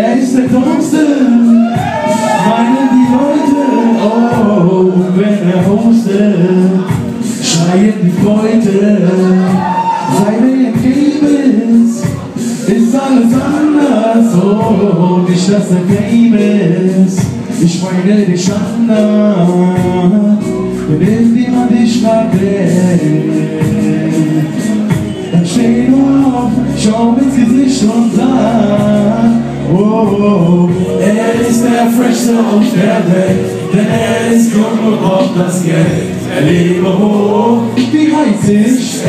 Er ist der Größte, meinen die Leute. Oh, wenn er hostet, schreien die Leute. Seine Ergebnis ist alles anders. Oh, nicht dass er Game ist. Ich meine dich anders. Wenn irgendjemand dich fragt, dann steh nur auf, schau ins Gesicht und sag, oh, er ist der Freshste auf der Welt, denn er ist jung und braucht das Geld. Er lebe hoch, wie heiß ich?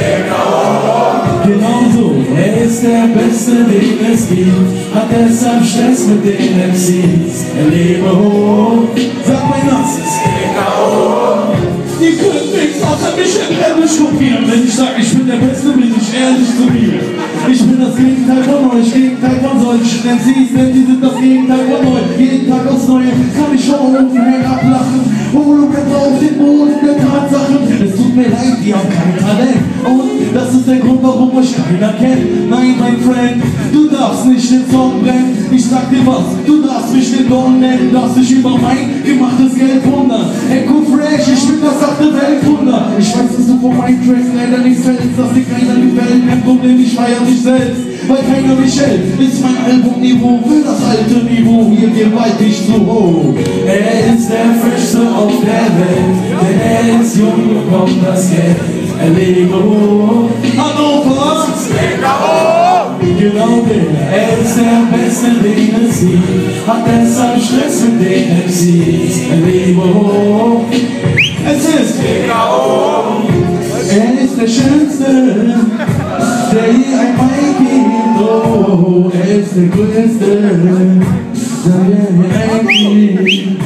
Genau so, er ist der Beste, den es gibt, hat deshalb Stress mit den MCs. Er lebe hoch, sag mein Nasses, Ihr könnt nichts außer mich Ärmel kopieren. Wenn ich sag, ich bin der Beste, bin ich ehrlich zu mir. Ich bin das Gegenteil von euch, Gegenteil von solchen MCs, denn die sind das Gegenteil von euch. Jeden Tag aufs Neue kann ich schon herablachen. Ohne Rapper auf den Boden der Tatsachen. Es tut mir leid, die haben kein Talent. Und das ist der Grund, warum euch keiner kennt. Nein, mein Friend, du darfst nicht den Song brennen. Ich sag dir was, du darfst mich den Don nennen. Darfst dich über mein gemachtes Geld wundern. Echo Fresh, ich bin das achte Weltwunder. Ich weiß, dass du von meinen leider nichts hältst, dass dir keiner gefällt. Kein Problem, ich feier mich selbst. Weil keiner mich hält, ist mein Albumniveau für das alte Niveau hier gewaltig zu hoch. Er ist der Frischste auf der Welt, denn er ist jung und kommt das Geld. Er lebe hoch. Hannover! Genau der, er ist der Beste, den es gibt, hat deshalb Stress mit den MCs. Er lebe hoch. Es ist er ist der Schönste, der je ein Bein gibt. Oh, er ist der Größte, der mir eingibt.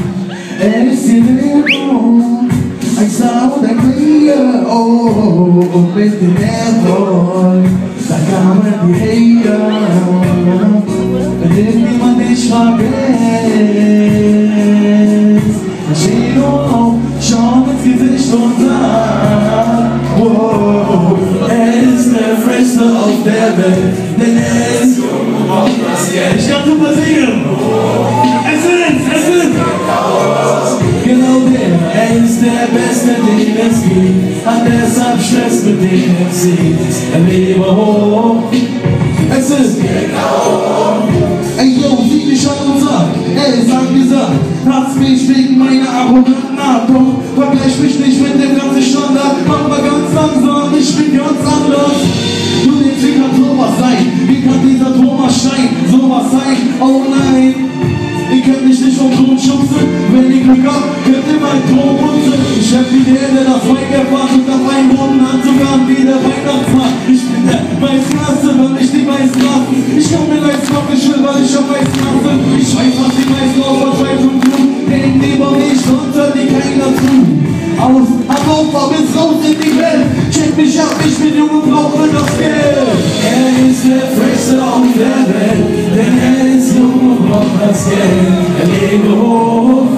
Er ist die Währung, ein Star und ein Krieger. Oh, und mit dem Erfolg, da kamen die Hater. Wenn irgendjemand dich vergisst, Geld. Ich super singen. Es ist, es ist. Genau der, er ist der Beste, den es gibt, hat deshalb Stress mit den MCs. Er lebe hoch. Es ist Ey yo, mich an und sag, er ist angesagt. Hast mich wegen meiner arroganten Art, vergleich mich nicht mit dem ganzen Standard. Mach mal ganz langsam, ich bin ganz anders. Oh nein. Ihr könnt mich nicht vom Thron schubsen, wenn ihr Glück habt, könnt ihr mein Thron putzen. Ich hab der, der das Wein erwartet, auf einen Boden anzugaben, wie der Weihnachtsmann. Ich bin der Weißnasse, weil ich die Weißen lassen. Ich kann mir machen, ich will, weil ich am Weißen hasse. Ich weiß, was die meisten der Welt,